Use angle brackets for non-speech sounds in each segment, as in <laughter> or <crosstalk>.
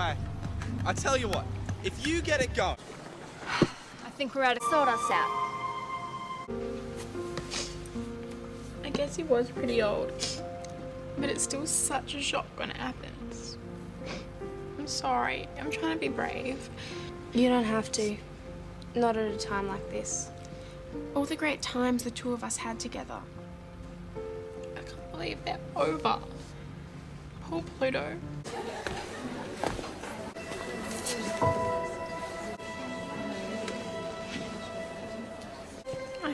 I... I tell you what, if you get it going... I think we're out of sort us out. I guess he was pretty old, but it's still such a shock when it happens. I'm sorry. I'm trying to be brave. You don't have to. Not at a time like this. All the great times the two of us had together. I can't believe they're over. Poor Pluto.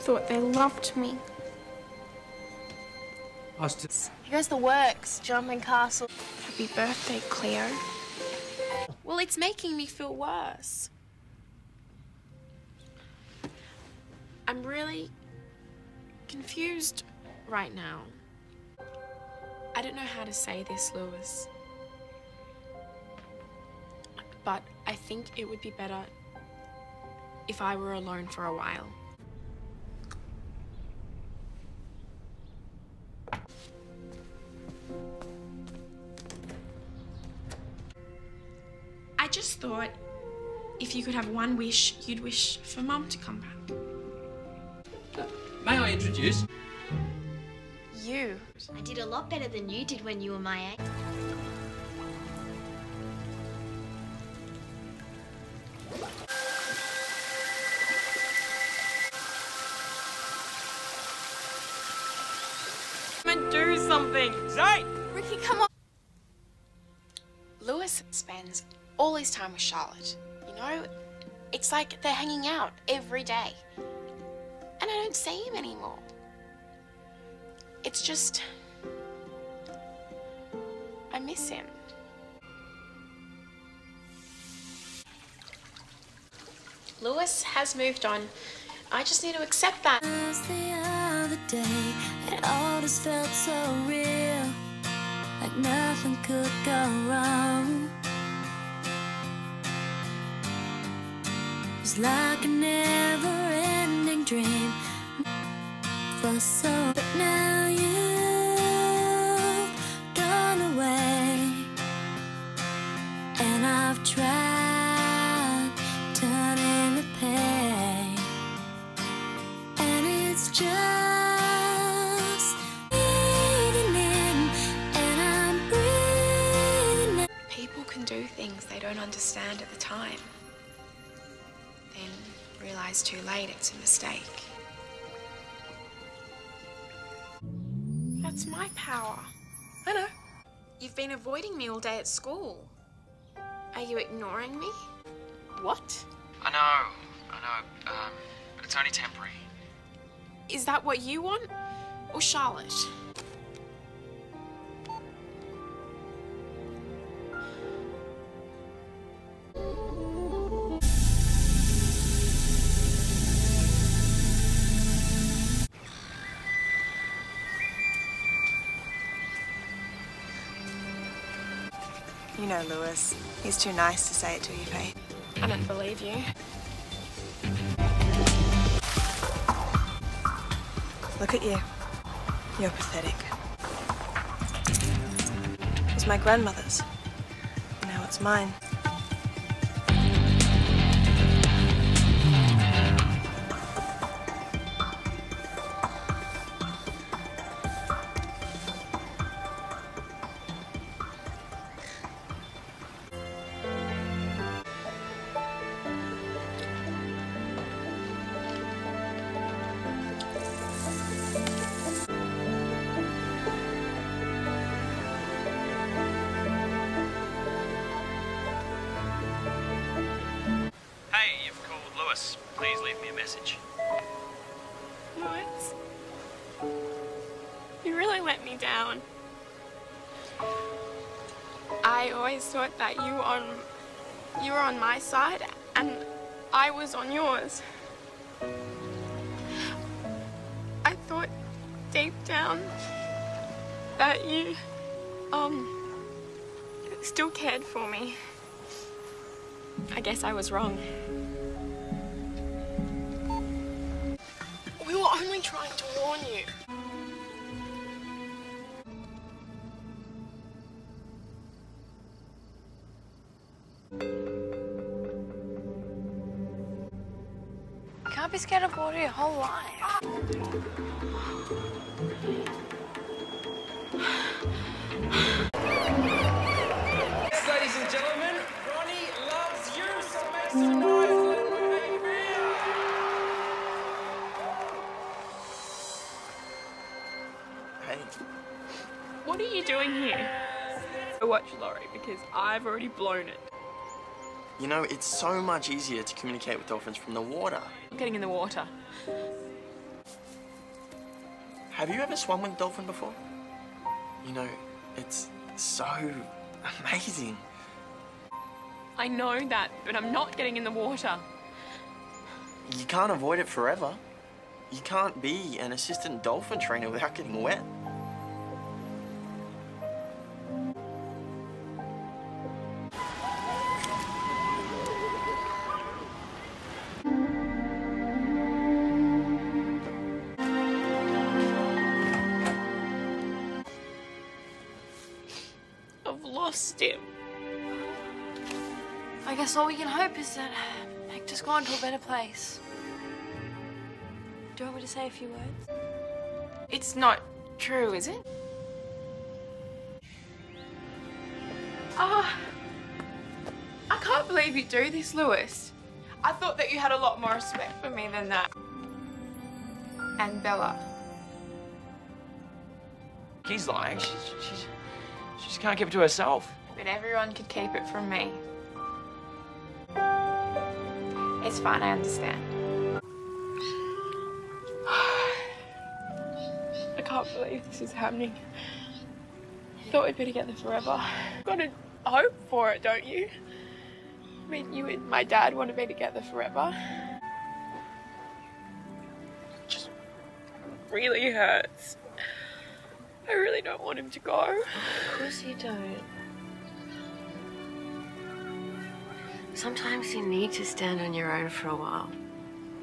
Thought they loved me. I was. Here's the works, jumping castle. Happy birthday, Cleo. Well, it's making me feel worse. I'm really confused right now. I don't know how to say this, Lewis. But I think it would be better if I were alone for a while. Just thought if you could have one wish, you'd wish for Mum to come back. May I introduce? You. I did a lot better than you did when you were my age. Come and do something. Zane! Rikki, come on. Lewis spends all his time with Charlotte. You know, it's like they're hanging out every day. And I don't see him anymore. It's just. I miss him. Lewis has moved on. I just need to accept that. day, like nothing could go wrong. Was like a never-ending dream for so. But now you've gone away, and I've tried turning the page. And it's just realize too late it's a mistake. That's my power. I know. You've been avoiding me all day at school. Are you ignoring me? What? I know, I know, um, but it's only temporary. Is that what you want? Or Charlotte? You know Lewis. He's too nice to say it to you, Faith. I don't believe you. Look at you. You're pathetic. It was my grandmother's. Now it's mine. Please leave me a message. Lewis, you really let me down. I always thought that you on you were on my side and I was on yours. I thought deep down that you um still cared for me. I guess I was wrong. were only trying to warn you. You can't be scared of water your whole life. Because I've already blown it. you know, it's so much easier to communicate with dolphins from the water. I'm getting in the water. Have you ever swum with a dolphin before? You know, it's so amazing. I know that, but I'm not getting in the water. You can't avoid it forever. You can't be an assistant dolphin trainer without getting wet. Lost him. I guess all we can hope is that Hector's gone to a better place. Do you want me to say a few words? It's not true, is it? Ah, I can't believe you do this, Lewis. I thought that you had a lot more respect for me than that. And Bella. He's lying. She's, she's, she just can't keep it to herself. But everyone could keep it from me. It's fine, I understand. <sighs> I can't believe this is happening. Thought we'd be together forever. Got a hope for it, don't you? I mean, you and my dad want to be together forever. It Just really hurts. I really don't want him to go. Of course you don't. Sometimes you need to stand on your own for a while,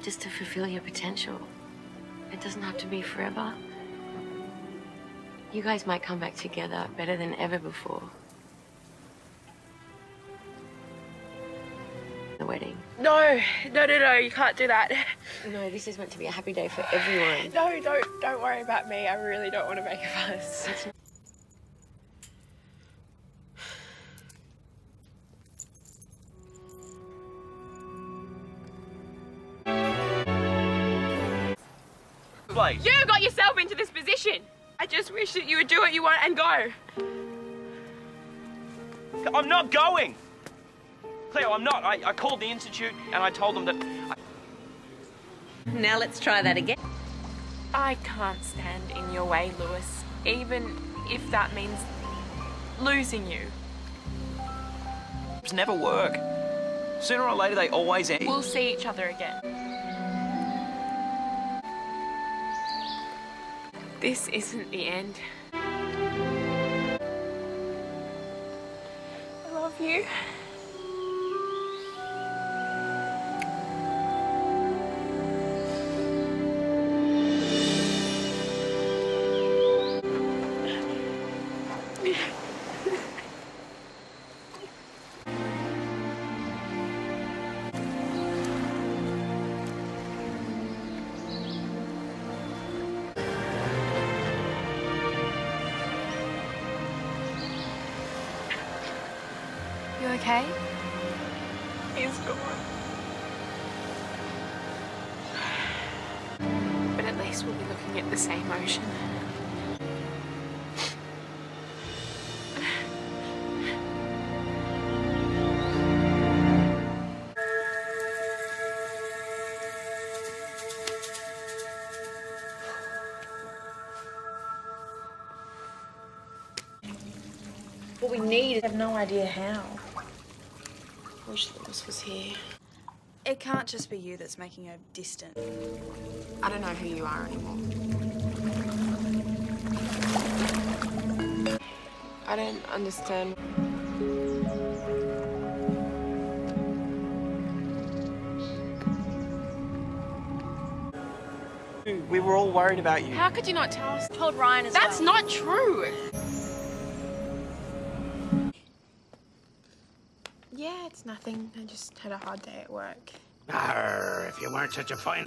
just to fulfill your potential. It doesn't have to be forever. You guys might come back together better than ever before. Wedding. No, no, no, no, you can't do that. No, this is meant to be a happy day for everyone. No, don't, don't worry about me. I really don't want to make a fuss. Blake. You got yourself into this position. I just wish that you would do what you want and go. I'm not going. Cleo, I'm not. I, I called the institute and I told them that. I, Now let's try that again. I can't stand in your way, Lewis, even if that means losing you. It's never work. Sooner or later, they always end. We'll see each other again. This isn't the end. I love you. Okay? He's gone. But at least we'll be looking at the same ocean. What we need I have no idea how. I wish Lewis was here. It can't just be you that's making her distant. I don't know who you are anymore. I don't understand. We were all worried about you. How could you not tell us? Told Ryan as That's well. not true. It's nothing. I just had a hard day at work. Arr, if you weren't such a fine...